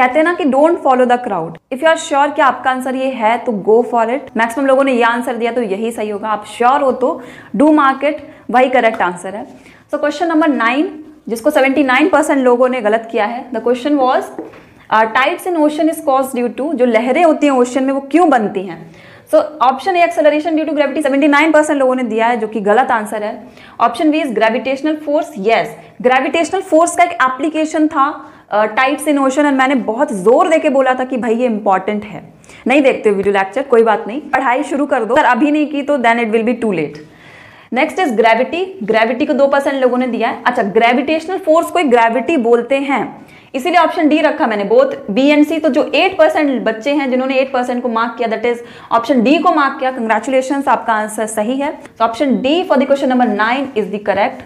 कहते हैं ना कि don't follow the crowd if you are sure कि आपका आंसर ये है तो गो फॉर इट मैक्सिमम लोगों ने ये आंसर दिया तो यही सही होगा. आप श्योर हो तो डू मार्केट वही करेक्ट आंसर है. सो क्वेश्चन नंबर नाइन जिसको 79 परसेंट लोगों ने गलत किया है the question was tides in ocean is cause due to जो लहरें होती हैं ओशन में, वो क्यों बनती हैं? So option A acceleration due to gravity 79 percent लोगों ने दिया है, जो कि गलत आंसर है. Option B is gravitational force yes gravitational force का एक एप्लीकेशन था टाइट्स इन ओशन एंड मैंने बहुत ज़ोर देके बोला था कि भाई ये इंपॉर्टेंट है। नहीं देखते वीडियो लेक्चर कोई बात नहीं। पढ़ाई शुरू कर दो। अगर अभी नहीं की तो then it will be too late next is gravity gravity को दो परसेंट लोगों ने दिया है। अच्छा ग्रेविटेशनल फोर्स को ग्रेविटी बोलते हैं। इसीलिए ऑप्शन डी रखा मैंने। बोथ बी एंड सी तो जो 8 परसेंट बच्चे हैं, जिन्होंने 8 परसेंट को मार्क किया दैट इज़ ऑप्शन डी को मार्क किया। कंग्रेचुलेशन आपका आंसर सही है। Option D for the question number nine is the correct